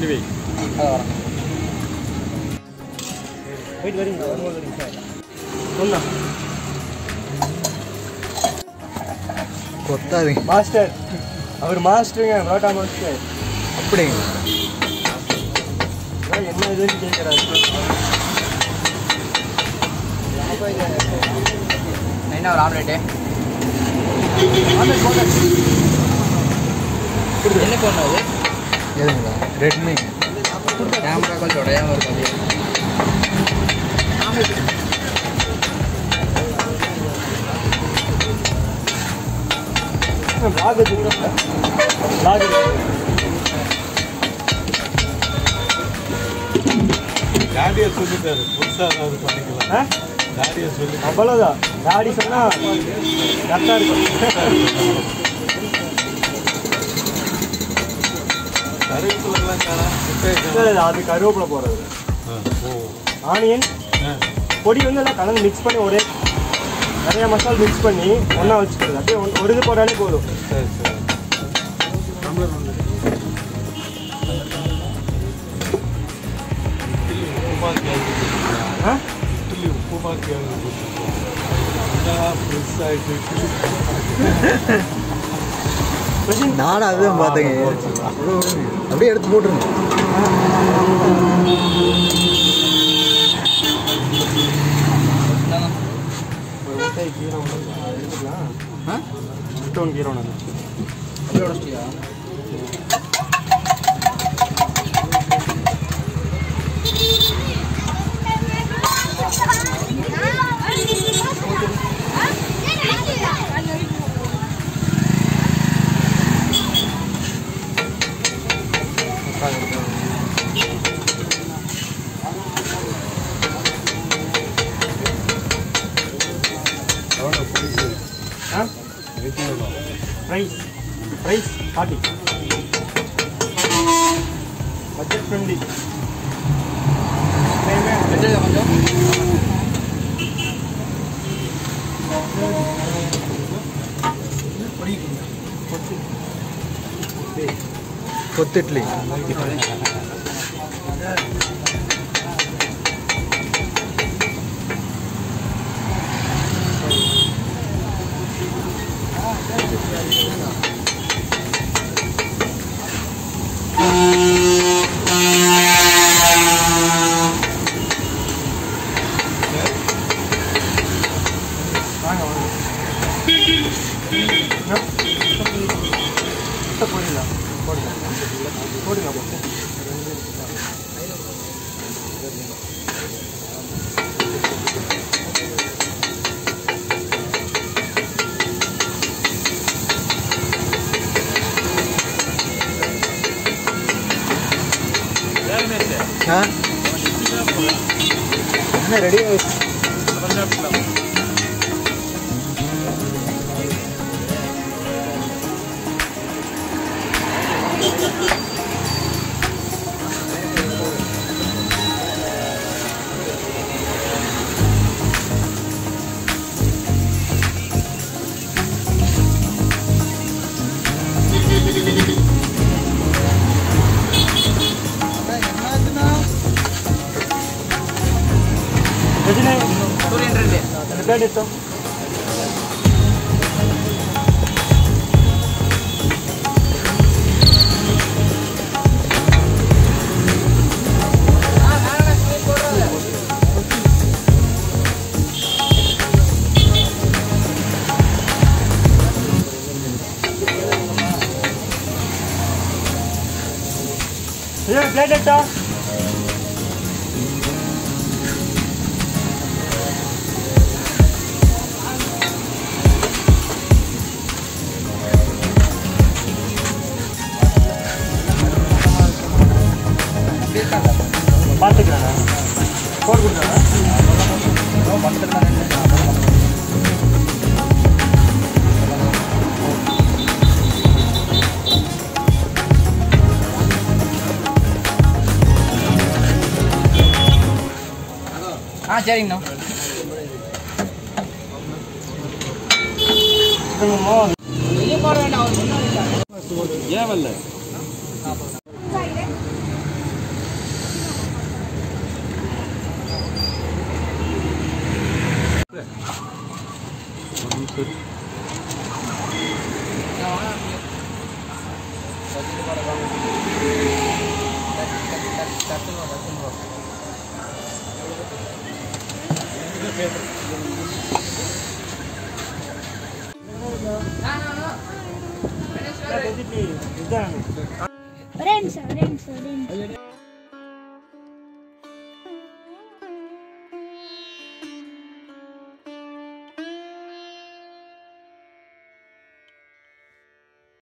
நீ வை வரும்போது வரீங்க சொல்லலாம் கொத்தாதுங்க மாஸ்டர் அவர் மாஸ்டருங்க பரோட்டா மாஸ்டர் அப்படிங்களா அதான் என்ன இதுன்னு கேட்குறாரு என்ன ஒரு ஆம்லெட்டு என்ன பொண்ணு அது எதுங்களா ரெட்மி கேமரா கொஞ்சம் உடையாம இருக்கும் டாடியை சொல்லிட்டாரு. புதுசாக ஏதாவது பண்ணிக்கலாம். ஆ? டாடியை சொல்லி அவ்வளோதான் டாடி சொன்னால் கரெக்டாக இருக்கும். அது கருவேப்பிலை போடுறது. ஆனியன் பொடி வந்து எல்லாம் கலந்து மிக்ஸ் பண்ணி ஒரே நிறைய மசாலா மிக்ஸ் பண்ணி ஒன்றா வச்சுக்கிறது. அப்படியே ஒன்- ஒரு இது போட்டாலே போதும். சரி சரி நானும் அதுதான் பார்த்தேங்க அப்படியே எடுத்து போட்டுருங்க. கீரை கீரை அப்படியே உடச்சிட்டியா rice rice forty budget twenty కొత్తిట్లీ ಅಂತ ಕೊಡಿಲ್ಲ ಕೊಡಿಲ್ಲ ಕೊಡಿಲ್ಲ ಹಾಂ ರೆಡಿ ಆಯ್ತು ganito. Ayan, blend ito. சரிங்கண்ணா. இதுங்கம்மா Renzo, Renzo, Renzo.